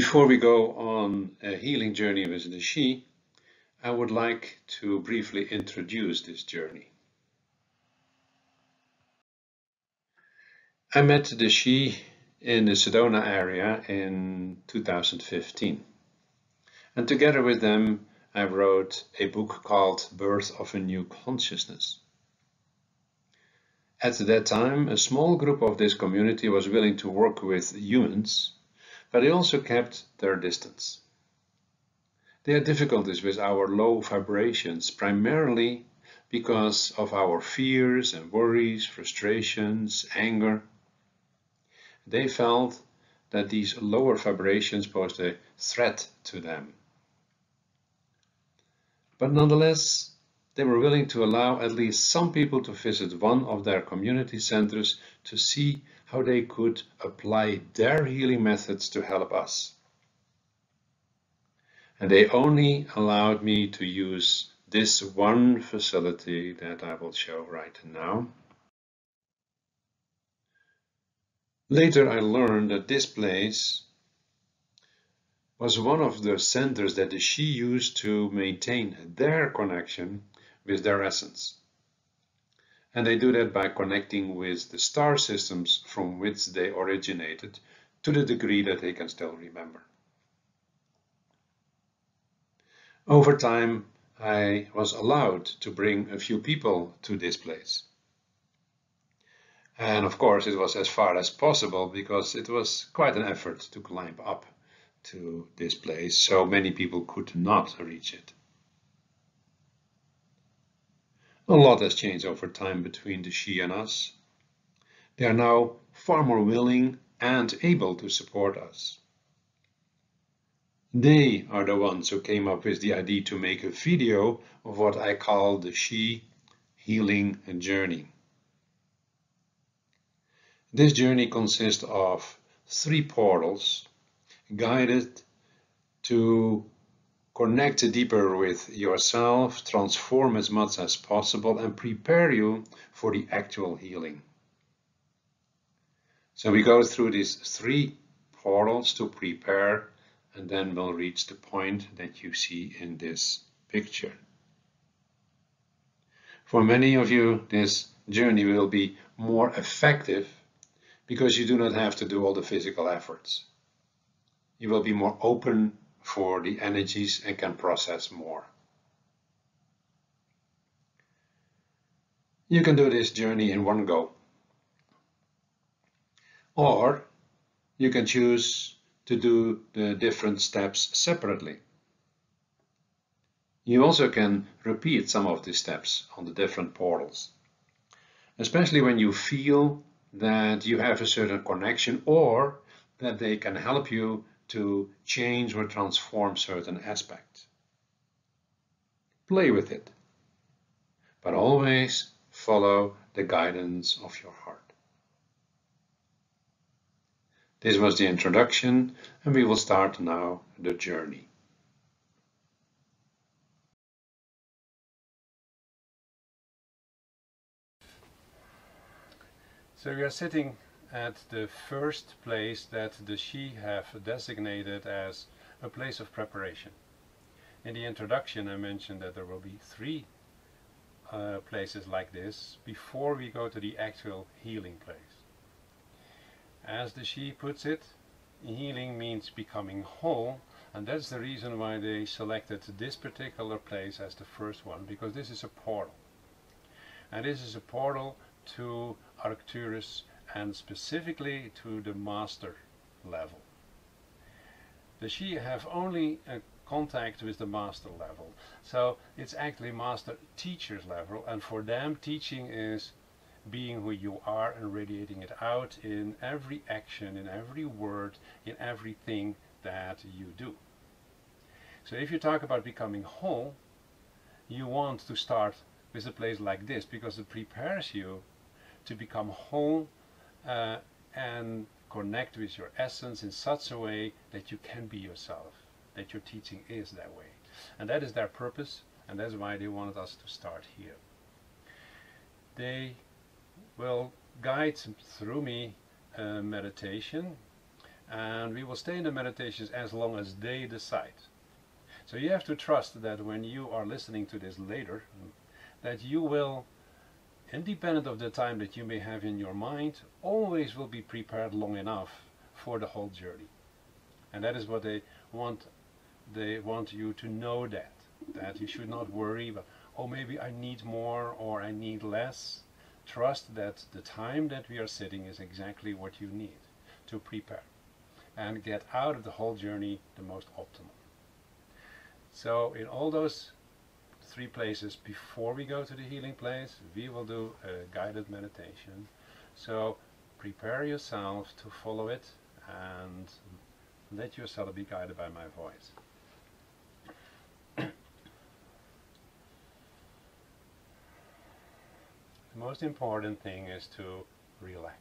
Before we go on a healing journey with the Sidhe, I would like to briefly introduce this journey. I met the Sidhe in the Sedona area in 2015. And together with them, I wrote a book called Birth of a New Consciousness. At that time, a small group of this community was willing to work with humans, but they also kept their distance. They had difficulties with our low vibrations, primarily because of our fears and worries, frustrations, anger. They felt that these lower vibrations posed a threat to them. But nonetheless, they were willing to allow at least some people to visit one of their community centers to see how they could apply their healing methods to help us. And they only allowed me to use this one facility that I will show right now. Later I learned that this place was one of the centers that Sidhe used to maintain their connection with their essence. And they do that by connecting with the star systems from which they originated to the degree that they can still remember. Over time, I was allowed to bring a few people to this place. And of course, it was as far as possible because it was quite an effort to climb up to this place, so many people could not reach it. A lot has changed over time between the Sidhe and us. They are now far more willing and able to support us. They are the ones who came up with the idea to make a video of what I call the Sidhe healing journey. This journey consists of three portals guided to connect deeper with yourself, transform as much as possible, and prepare you for the actual healing. So we go through these three portals to prepare, and then we'll reach the point that you see in this picture. For many of you, this journey will be more effective because you do not have to do all the physical efforts. You will be more open for the energies and can process more. You can do this journey in one go. Or you can choose to do the different steps separately. You also can repeat some of these steps on the different portals, especially when you feel that you have a certain connection or that they can help you to change or transform certain aspects. Play with it, but always follow the guidance of your heart. This was the introduction, and we will start now the journey. So we are sitting at the first place that the Sidhe have designated as a place of preparation. In the introduction I mentioned that there will be three uh, places like this before we go to the actual healing place. As the Sidhe puts it, healing means becoming whole and that's the reason why they selected this particular place as the first one because this is a portal. And this is a portal to Arcturus and specifically to the master level. The Sidhe have only a contact with the master level. So it's actually master teacher's level and for them teaching is being who you are and radiating it out in every action, in every word, in everything that you do. So if you talk about becoming whole, you want to start with a place like this because it prepares you to become whole uh, and connect with your essence in such a way that you can be yourself, that your teaching is that way. And that is their purpose, and that's why they wanted us to start here. They will guide through me uh, meditation, and we will stay in the meditations as long as they decide. So you have to trust that when you are listening to this later, that you will, independent of the time that you may have in your mind, always will be prepared long enough for the whole journey. And that is what they want. They want you to know that that you should not worry about. Oh, maybe I need more or I need less. Trust that the time that we are sitting is exactly what you need to prepare and get out of the whole journey the most optimal. So in all those three places before we go to the healing place we will do a guided meditation. So prepare yourself to follow it and let yourself be guided by my voice. The most important thing is to relax.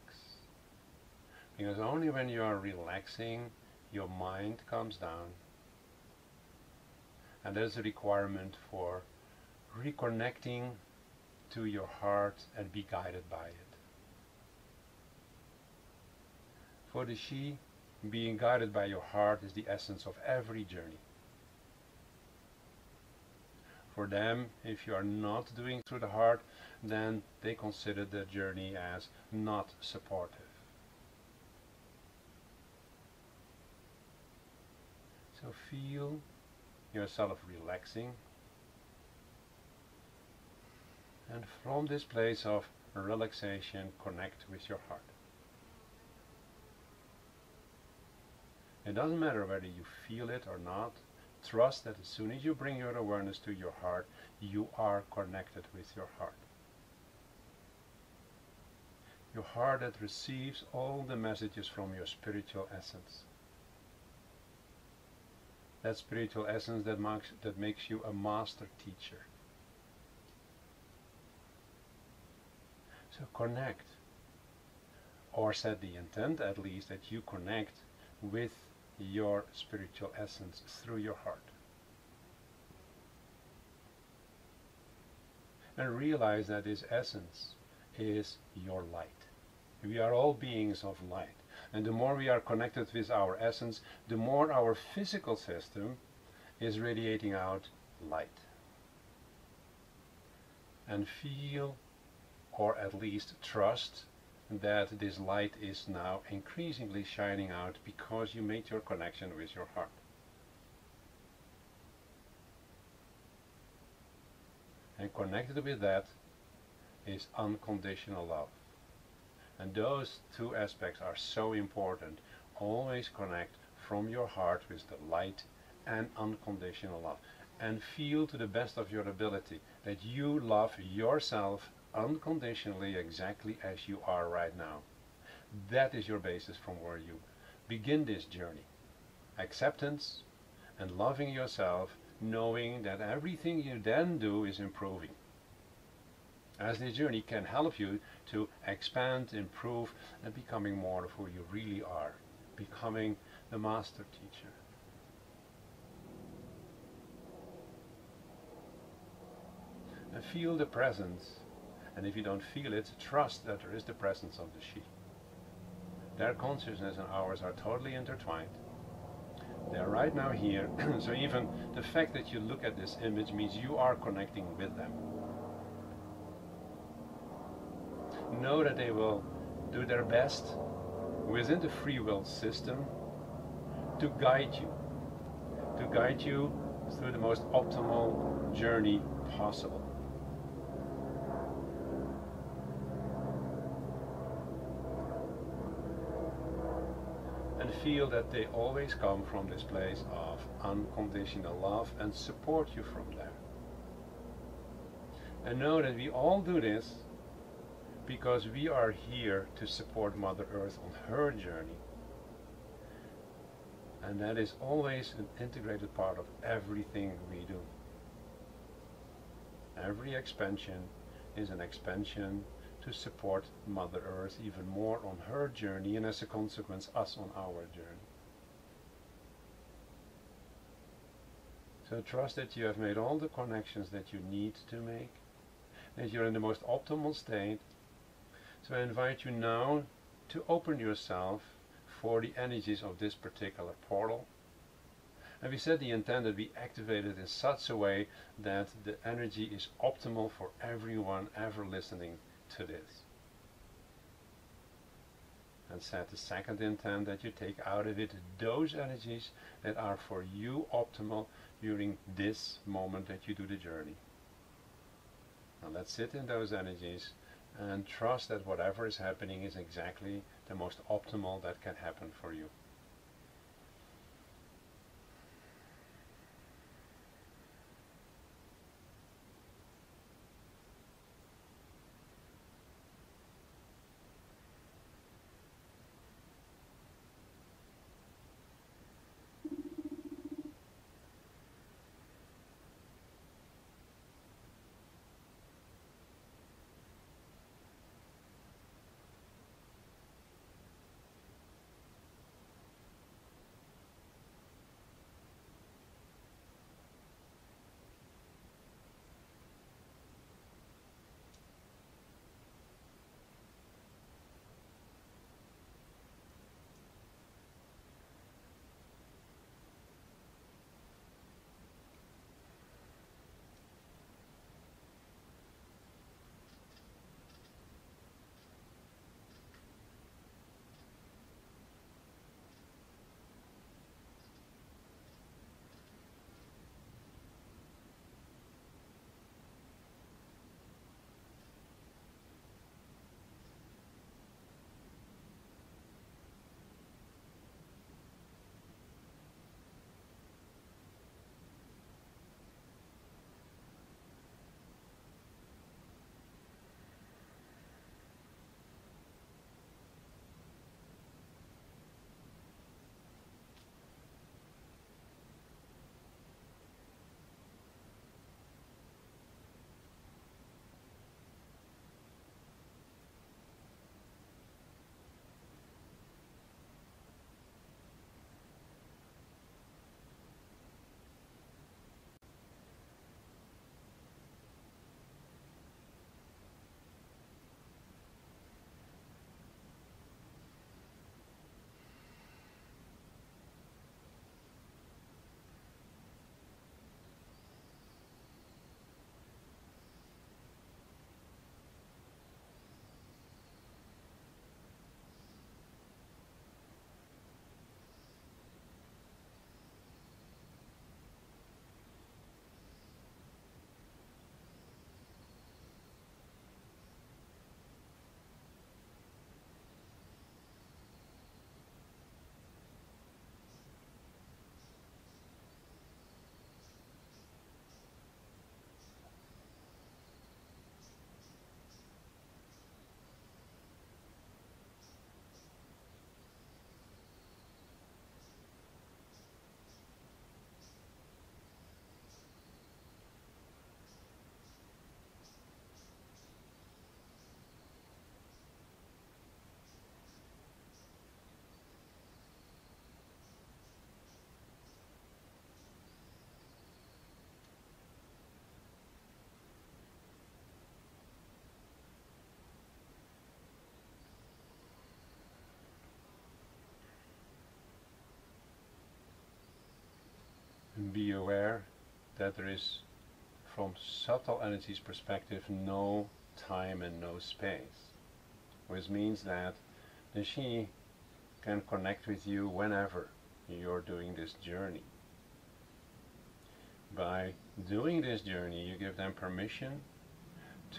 Because only when you are relaxing your mind comes down. And there's a requirement for reconnecting to your heart and be guided by it. For the Sidhe, being guided by your heart is the essence of every journey. For them, if you are not doing through the heart, then they consider the journey as not supportive. So feel yourself relaxing. And from this place of relaxation, connect with your heart. It doesn't matter whether you feel it or not. Trust that as soon as you bring your awareness to your heart, you are connected with your heart. Your heart that receives all the messages from your spiritual essence that spiritual essence that makes, that makes you a master teacher. So connect, or set the intent at least that you connect with your spiritual essence through your heart. And realize that this essence is your light. We are all beings of light. And the more we are connected with our essence, the more our physical system is radiating out light. And feel, or at least trust, that this light is now increasingly shining out because you made your connection with your heart. And connected with that is unconditional love. And those two aspects are so important. Always connect from your heart with the light and unconditional love. And feel to the best of your ability that you love yourself unconditionally exactly as you are right now. That is your basis from where you begin this journey. Acceptance and loving yourself, knowing that everything you then do is improving as this journey can help you to expand, improve, and becoming more of who you really are, becoming the master teacher. And feel the presence, and if you don't feel it, trust that there is the presence of the Sidhe. Their consciousness and ours are totally intertwined. They are right now here, so even the fact that you look at this image means you are connecting with them. know that they will do their best within the free will system to guide you, to guide you through the most optimal journey possible. And feel that they always come from this place of unconditional love and support you from there. And know that we all do this because we are here to support Mother Earth on her journey. And that is always an integrated part of everything we do. Every expansion is an expansion to support Mother Earth even more on her journey and as a consequence us on our journey. So trust that you have made all the connections that you need to make, that you're in the most optimal state so I invite you now to open yourself for the energies of this particular portal. And we set the intent that we activate it in such a way that the energy is optimal for everyone ever listening to this. And set the second intent that you take out of it those energies that are for you optimal during this moment that you do the journey. Now let's sit in those energies and trust that whatever is happening is exactly the most optimal that can happen for you. That there is, from subtle energies perspective, no time and no space. Which means that the Sidhe can connect with you whenever you're doing this journey. By doing this journey, you give them permission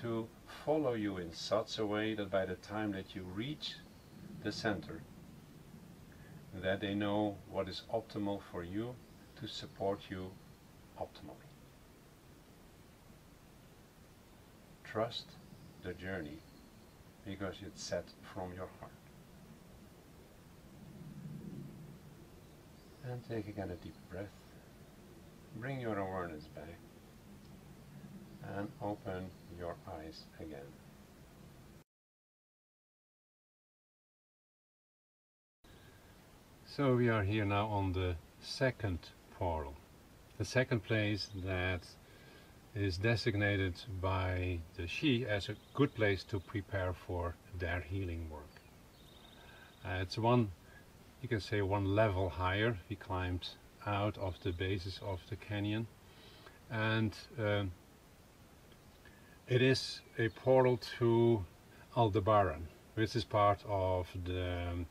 to follow you in such a way that by the time that you reach the center, that they know what is optimal for you to support you optimally. Trust the journey because it's set from your heart. And take again a deep breath. Bring your awareness back and open your eyes again. So we are here now on the second portal. The second place that is designated by the Sidhe as a good place to prepare for their healing work. Uh, it's one you can say one level higher. We climbed out of the basis of the canyon and um, it is a portal to Aldebaran which is part of the um,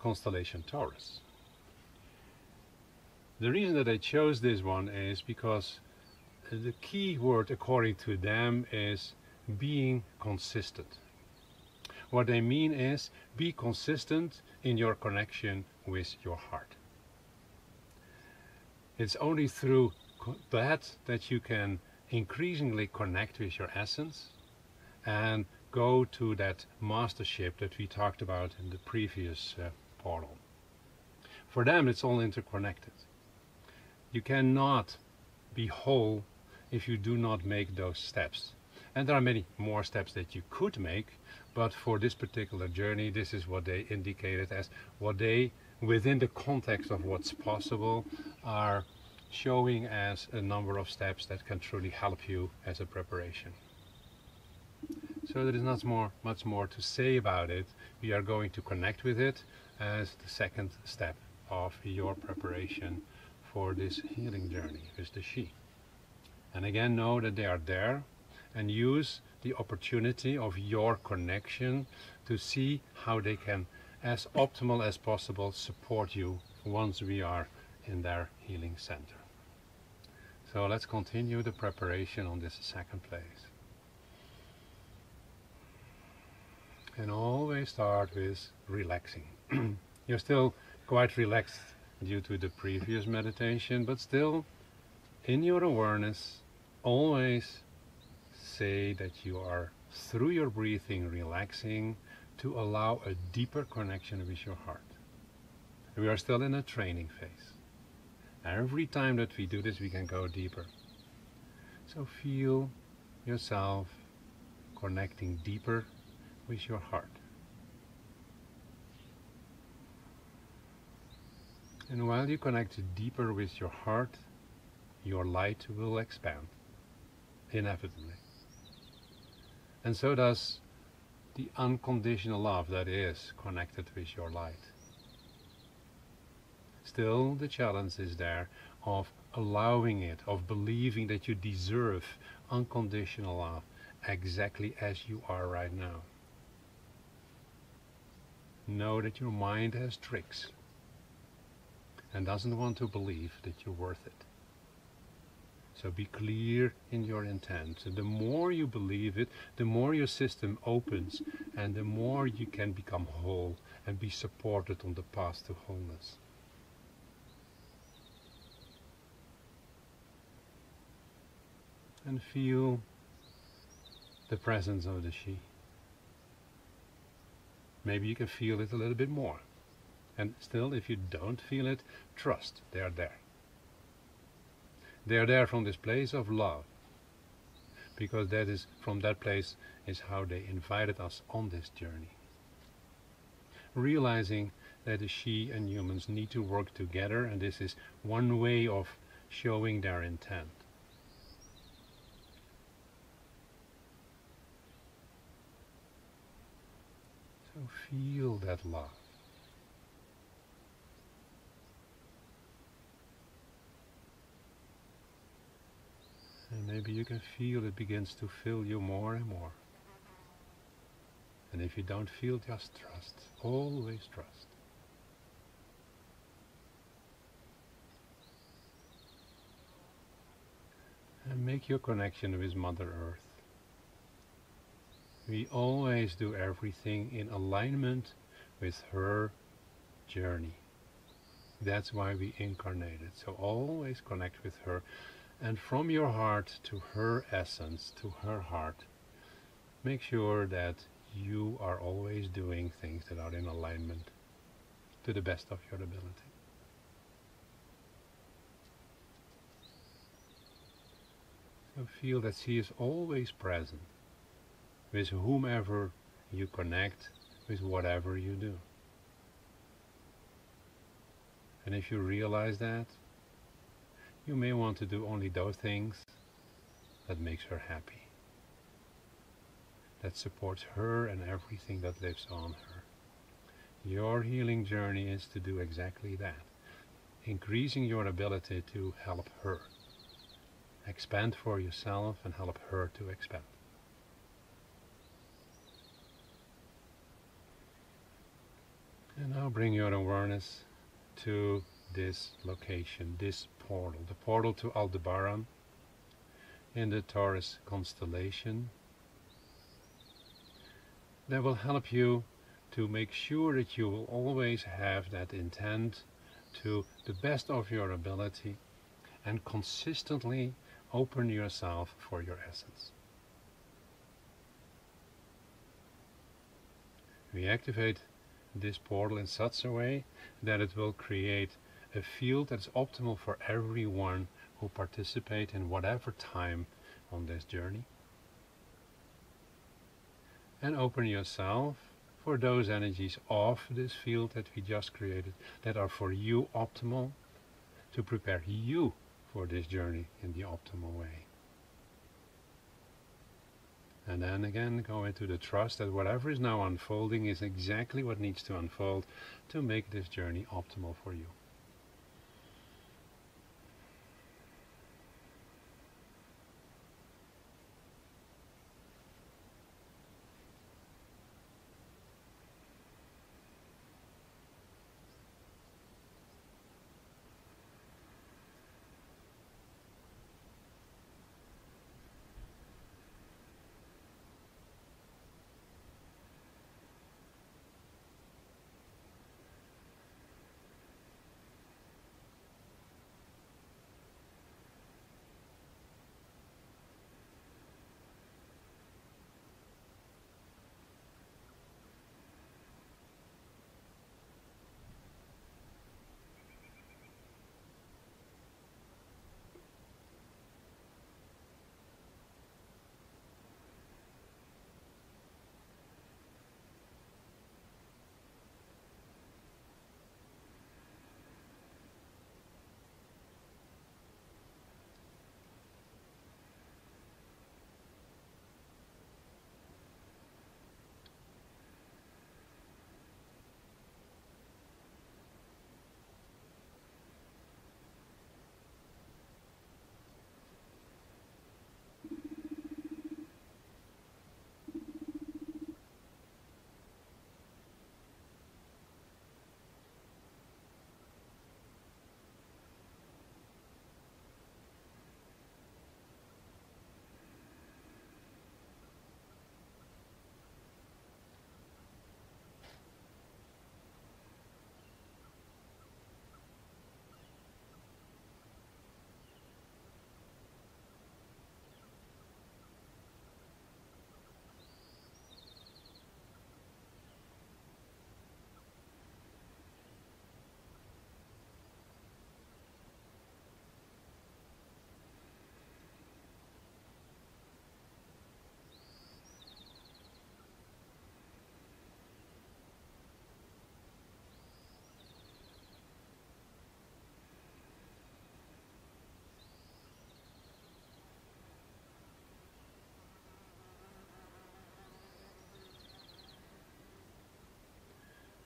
constellation Taurus. The reason that I chose this one is because the key word according to them is being consistent. What they mean is be consistent in your connection with your heart. It's only through that that you can increasingly connect with your essence and go to that mastership that we talked about in the previous uh, portal. For them it's all interconnected. You cannot be whole if you do not make those steps. And there are many more steps that you could make, but for this particular journey, this is what they indicated as what they, within the context of what's possible, are showing as a number of steps that can truly help you as a preparation. So there is not more, much more to say about it. We are going to connect with it as the second step of your preparation for this healing journey with the Sidhe. And again, know that they are there and use the opportunity of your connection to see how they can, as optimal as possible, support you once we are in their healing center. So let's continue the preparation on this second place. And always start with relaxing. You're still quite relaxed due to the previous meditation, but still in your awareness, always say that you are through your breathing relaxing to allow a deeper connection with your heart. We are still in a training phase. Every time that we do this, we can go deeper. So feel yourself connecting deeper with your heart. And while you connect deeper with your heart, your light will expand, inevitably. And so does the unconditional love that is connected with your light. Still, the challenge is there of allowing it, of believing that you deserve unconditional love exactly as you are right now. Know that your mind has tricks and doesn't want to believe that you're worth it. So be clear in your intent. So the more you believe it, the more your system opens and the more you can become whole and be supported on the path to wholeness. And feel the presence of the Sidhe. Maybe you can feel it a little bit more. And still, if you don't feel it, trust they are there. They are there from this place of love. Because that is from that place is how they invited us on this journey. Realizing that Sidhe and humans need to work together and this is one way of showing their intent. So feel that love. And maybe you can feel it begins to fill you more and more. And if you don't feel, just trust. Always trust. And make your connection with Mother Earth. We always do everything in alignment with her journey. That's why we incarnated. So always connect with her and from your heart to her essence, to her heart, make sure that you are always doing things that are in alignment to the best of your ability. So feel that she is always present with whomever you connect, with whatever you do. And if you realize that, you may want to do only those things that makes her happy. That supports her and everything that lives on her. Your healing journey is to do exactly that. Increasing your ability to help her. Expand for yourself and help her to expand. And now bring your awareness to this location, this portal, the portal to Aldebaran in the Taurus constellation that will help you to make sure that you will always have that intent to the best of your ability and consistently open yourself for your essence. We activate this portal in such a way that it will create a field that's optimal for everyone who participate in whatever time on this journey. And open yourself for those energies of this field that we just created that are for you optimal to prepare you for this journey in the optimal way. And then again go into the trust that whatever is now unfolding is exactly what needs to unfold to make this journey optimal for you.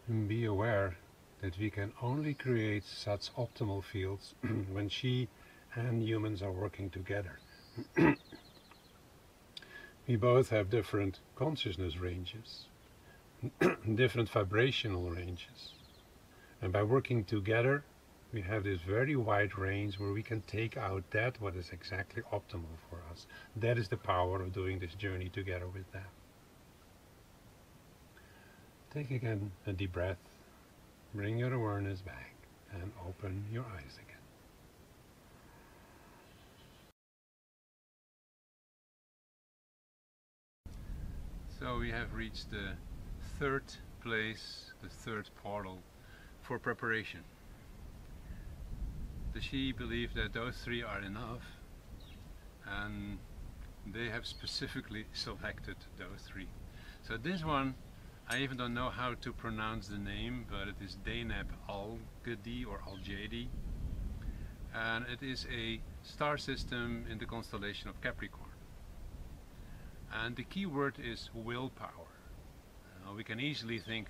Be aware that we can only create such optimal fields when Sidhe and humans are working together. we both have different consciousness ranges, different vibrational ranges. And by working together, we have this very wide range where we can take out that what is exactly optimal for us. That is the power of doing this journey together with them. Take again a deep breath. Bring your awareness back and open your eyes again. So we have reached the third place, the third portal for preparation. The Sidhe believe that those three are enough and they have specifically selected those three. So this one I even don't know how to pronounce the name, but it is Deneb Al-Gedi or Al-Jadi. And it is a star system in the constellation of Capricorn. And the key word is willpower. Uh, we can easily think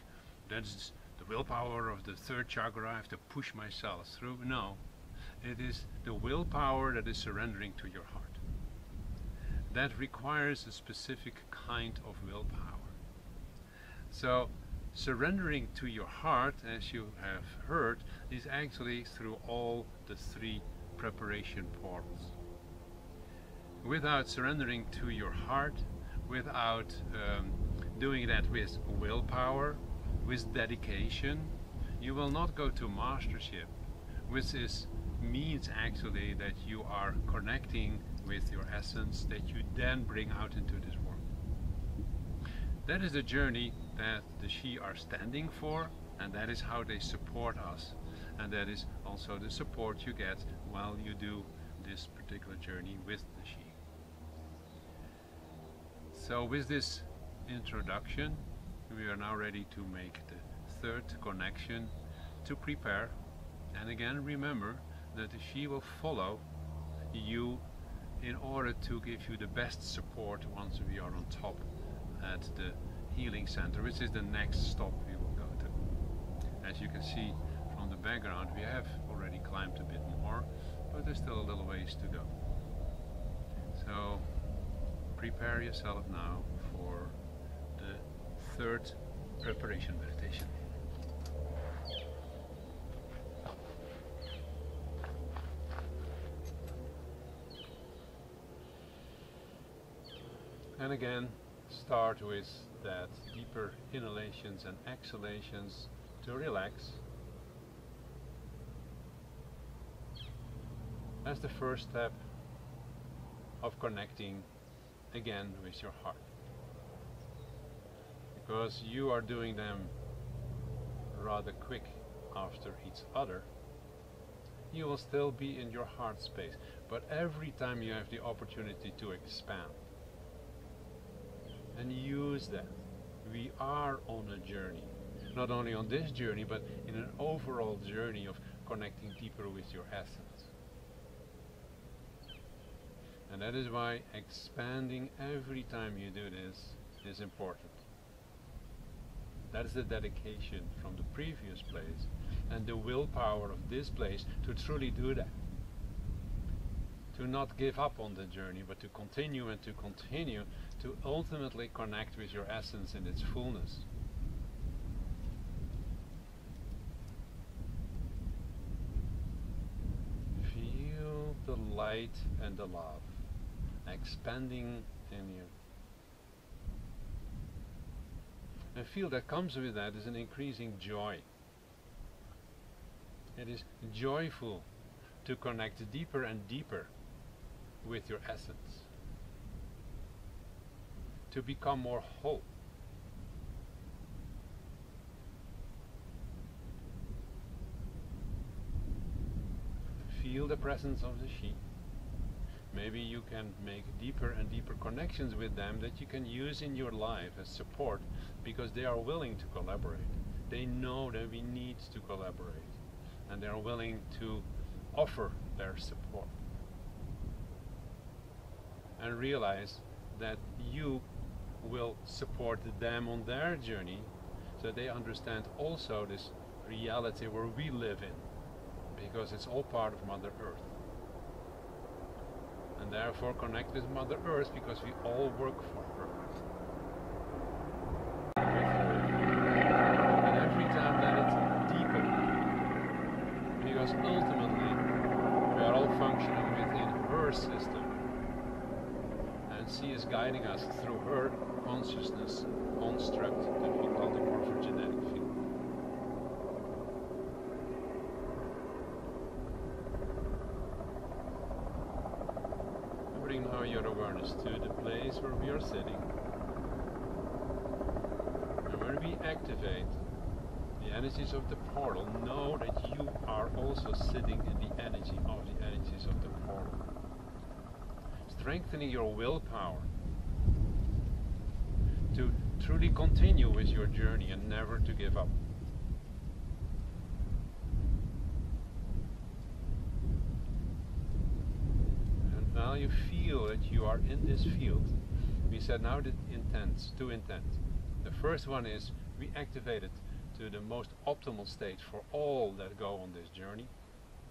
that's the willpower of the third chakra, I have to push myself through. No, it is the willpower that is surrendering to your heart. That requires a specific kind of willpower. So, surrendering to your heart, as you have heard, is actually through all the three preparation portals. Without surrendering to your heart, without um, doing that with willpower, with dedication, you will not go to mastership, which is means actually that you are connecting with your essence that you then bring out into this world. That is the journey that the Sidhe are standing for and that is how they support us and that is also the support you get while you do this particular journey with the Sidhe. So with this introduction we are now ready to make the third connection to prepare and again remember that the Sidhe will follow you in order to give you the best support once we are on top at the healing center which is the next stop we will go to. As you can see from the background we have already climbed a bit more but there's still a little ways to go. So prepare yourself now for the third preparation meditation. And again, start with that deeper inhalations and exhalations to relax. As the first step of connecting again with your heart. Because you are doing them rather quick after each other, you will still be in your heart space. But every time you have the opportunity to expand, and use that. We are on a journey. Not only on this journey, but in an overall journey of connecting deeper with your essence. And that is why expanding every time you do this is important. That is the dedication from the previous place and the willpower of this place to truly do that. To not give up on the journey, but to continue and to continue to ultimately connect with your essence in its fullness. Feel the light and the love expanding in you. And feel that comes with that is an increasing joy. It is joyful to connect deeper and deeper with your essence to become more whole. Feel the presence of the Sidhe. Maybe you can make deeper and deeper connections with them that you can use in your life as support because they are willing to collaborate. They know that we need to collaborate and they are willing to offer their support. And realize that you will support them on their journey so they understand also this reality where we live in because it's all part of Mother Earth. And therefore connect with Mother Earth because we all work for her. And every time that it's deeper because ultimately we are all functioning within her system and she is guiding us through her consciousness construct that we call the morphogenetic field. Bring now your awareness to the place where we are sitting. And when we activate the energies of the portal, know that you are also sitting in the energy of the energies of the portal. Strengthening your willpower to truly continue with your journey and never to give up. And now you feel that you are in this field. We said now the intents, two intents. The first one is we activate it to the most optimal state for all that go on this journey,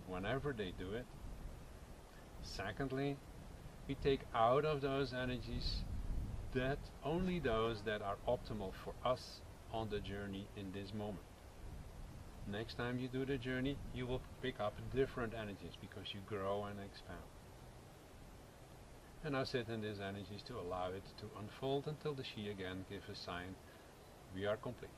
whenever they do it. Secondly, we take out of those energies that only those that are optimal for us on the journey in this moment. Next time you do the journey, you will pick up different energies because you grow and expand. And I sit in these energies to allow it to unfold until the Sidhe again gives a sign we are complete.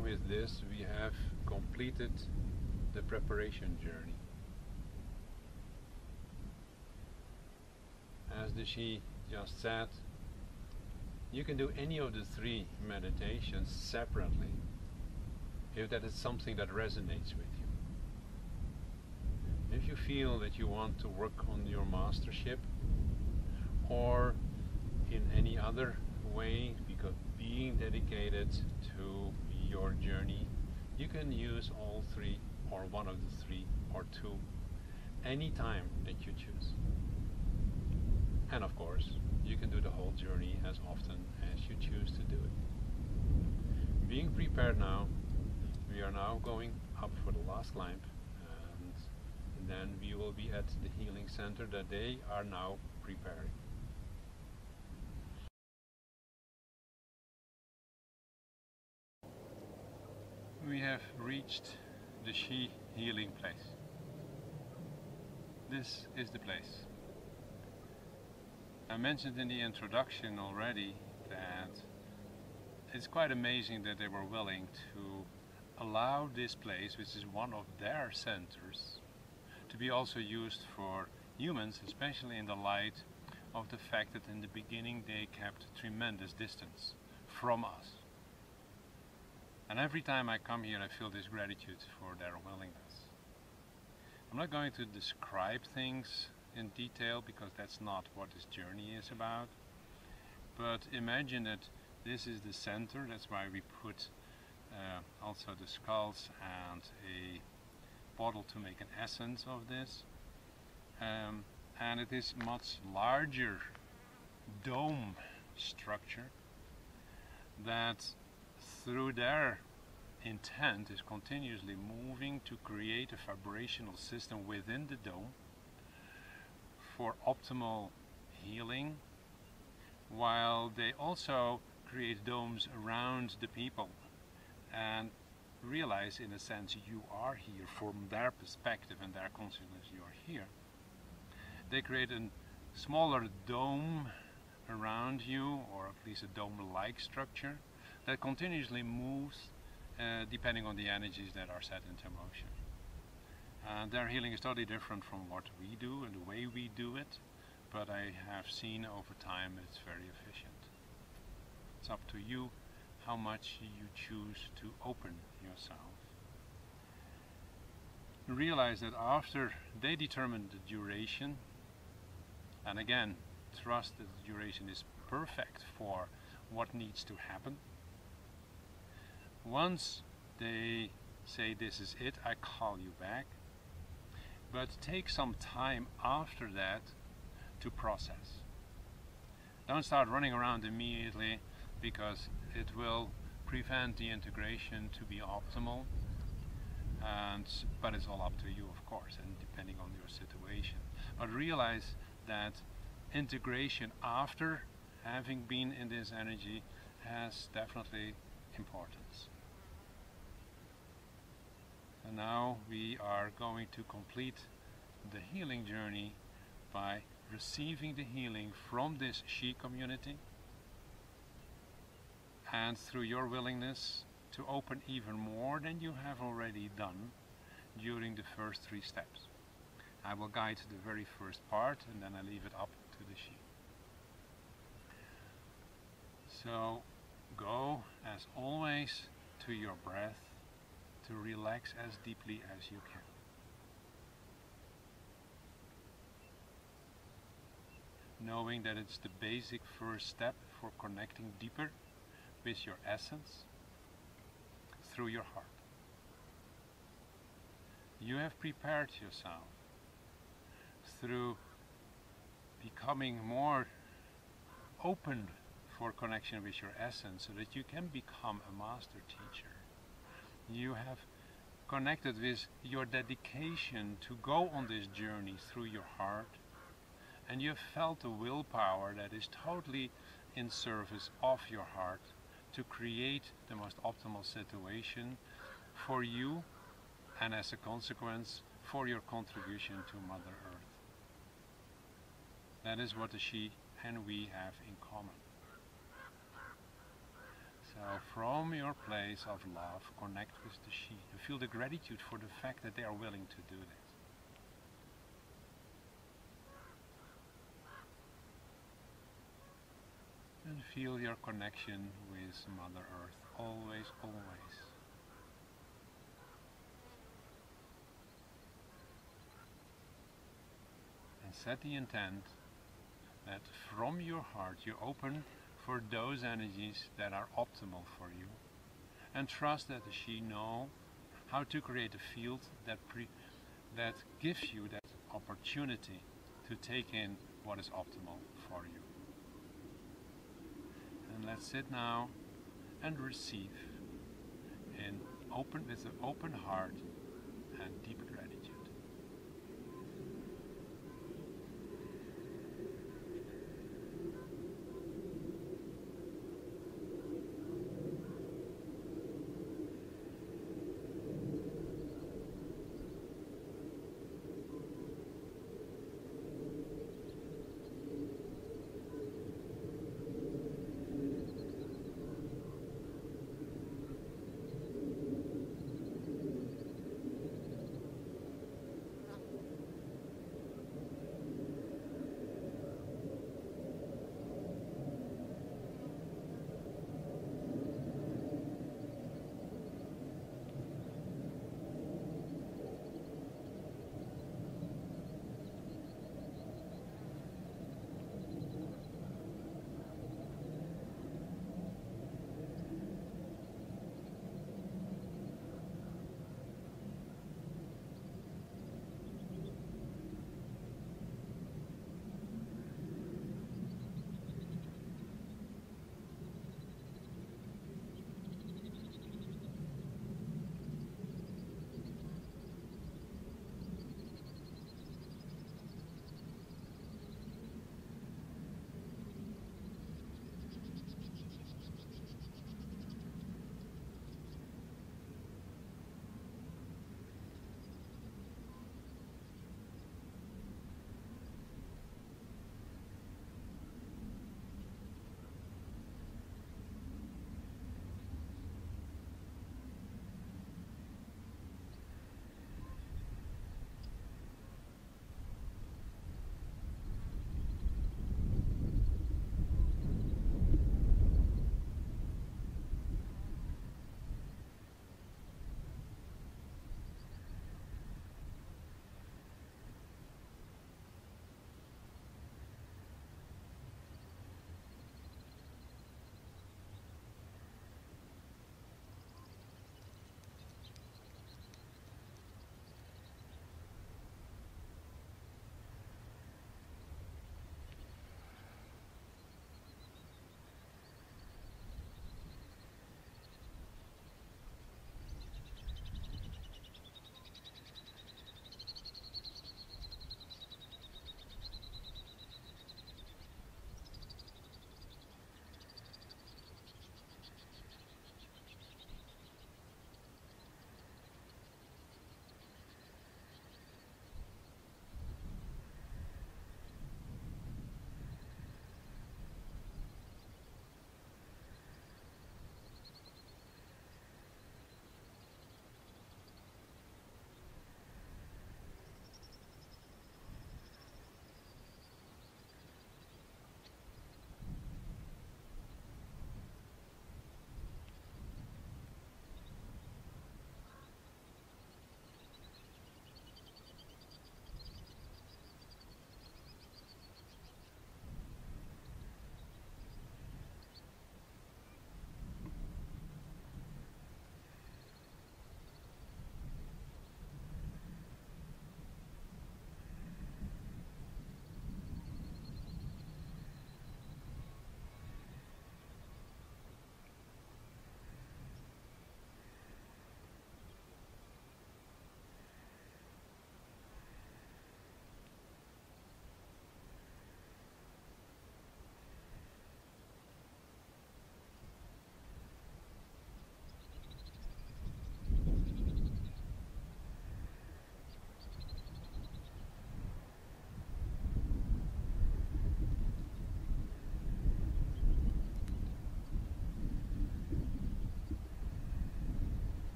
With this we have completed the preparation journey. As the Sidhe just said, you can do any of the three meditations separately if that is something that resonates with you. If you feel that you want to work on your mastership or in any other way because being dedicated to your journey, you can use all three or one of the three or two anytime that you choose. And of course, you can do the whole journey as often as you choose to do it. Being prepared now, we are now going up for the last climb and then we will be at the healing center that they are now preparing. We have reached the Sidhe healing place. This is the place. I mentioned in the introduction already that it's quite amazing that they were willing to allow this place, which is one of their centers, to be also used for humans, especially in the light of the fact that in the beginning they kept tremendous distance from us. And every time I come here I feel this gratitude for their willingness. I'm not going to describe things in detail because that's not what this journey is about. But imagine that this is the center, that's why we put uh, also the skulls and a bottle to make an essence of this. Um, and it is much larger dome structure that through their intent is continuously moving to create a vibrational system within the dome for optimal healing while they also create domes around the people and realize in a sense you are here from their perspective and their consciousness you are here. They create a smaller dome around you or at least a dome-like structure that continuously moves uh, depending on the energies that are set into motion. And their healing is totally different from what we do and the way we do it, but I have seen over time it's very efficient. It's up to you how much you choose to open yourself. Realize that after they determine the duration, and again, trust that the duration is perfect for what needs to happen. Once they say this is it, I call you back. But take some time after that to process. Don't start running around immediately because it will prevent the integration to be optimal. And, but it's all up to you, of course, and depending on your situation. But realize that integration after having been in this energy has definitely importance. And now we are going to complete the healing journey by receiving the healing from this Sidhe community and through your willingness to open even more than you have already done during the first three steps. I will guide the very first part and then I leave it up to the Sidhe. So go as always to your breath to relax as deeply as you can. Knowing that it's the basic first step for connecting deeper with your essence through your heart. You have prepared yourself through becoming more open for connection with your essence so that you can become a master teacher. You have connected with your dedication to go on this journey through your heart and you have felt the willpower that is totally in service of your heart to create the most optimal situation for you and as a consequence for your contribution to Mother Earth. That is what the Sidhe and we have in common. So from your place of love, connect with the Sidhe and feel the gratitude for the fact that they are willing to do this. And feel your connection with Mother Earth, always, always. And set the intent that from your heart you open for those energies that are optimal for you. And trust that Sidhe know how to create a field that, that gives you that opportunity to take in what is optimal for you. And let's sit now and receive in open with an open heart and deep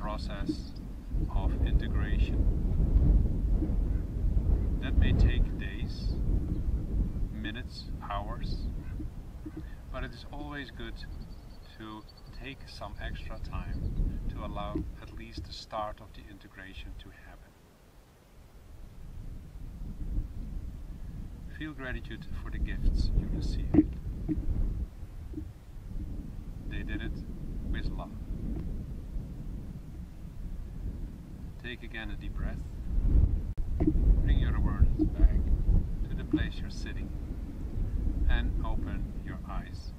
process of integration. That may take days, minutes, hours, but it is always good to take some extra time to allow at least the start of the integration to happen. Feel gratitude for the gifts you received. They did it with love. Take again a deep breath. Bring your awareness back to the place you're sitting and open your eyes.